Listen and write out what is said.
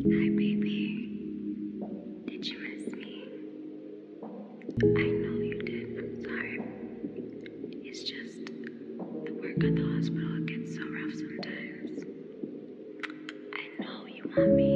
Hi, baby. Did you miss me? I know you did. I'm sorry. It's just the work at the hospital gets so rough sometimes. I know you want me.